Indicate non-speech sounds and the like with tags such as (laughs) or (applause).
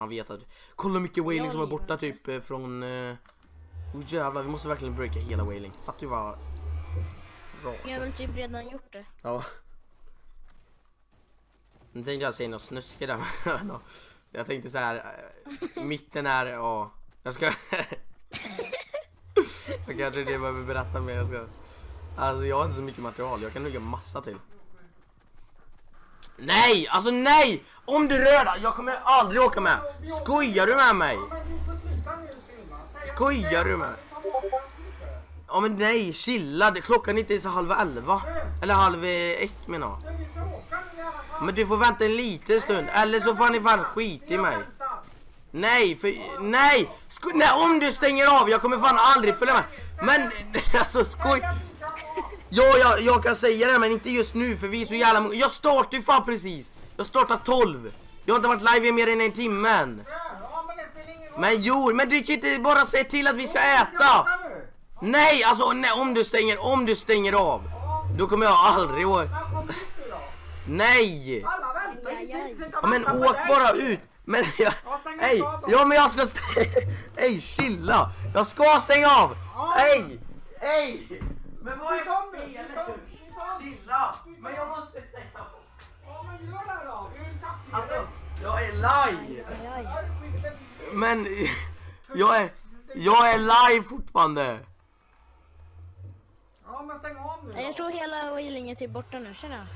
Man vet att, kolla hur mycket wailing som är borta typ eh, från... Eh... Oh jävlar, vi måste verkligen breaka hela wailing. Fattar du vad... Bra. Jag har väl typ redan gjort det. Ja. Nu tänkte jag säga något snuskigt där (laughs) Jag tänkte så här. eh, mitten är, ja. Jag ska... (laughs) jag kanske det behöver berätta mer. Jag ska... Alltså jag har inte så mycket material, jag kan hugga massa till. Nej! Alltså nej! Om du rör jag kommer aldrig åka med. Skojar du med mig? Skojar du med mig? Ja men nej, chilla. Klockan är inte ens halv elva. Eller halv ett menar jag. Men du får vänta en liten stund. Eller så får ni fan skit i mig. Nej, för nej! Sko nej! Om du stänger av, jag kommer fan aldrig följa med. Men (laughs) alltså skoj. Ja, jag, jag kan säga det men inte just nu för vi är så jävla många. Jag startar ju fan precis. Jag startar 12. Jag har inte varit live i mer än en timme än. Men jo, men du kan inte bara säga till att vi ska äta. Nej, alltså nej, om du stänger, om du stänger av. Då kommer jag aldrig åka. Nej! Ja, men åk bara ut! Men (laughs) jag... Ey! Ja men jag ska stänga... (laughs) Ey chilla! Jag ska stänga av! Ey! Ey! Men vad är! Men jag måste stänga av! Ja, men gör det då. Alltså, jag är live! Men jag är... Jag är live fortfarande! Ja, men stäng av nu då. Jag tror hela wheeling är typ borta nu, känner jag.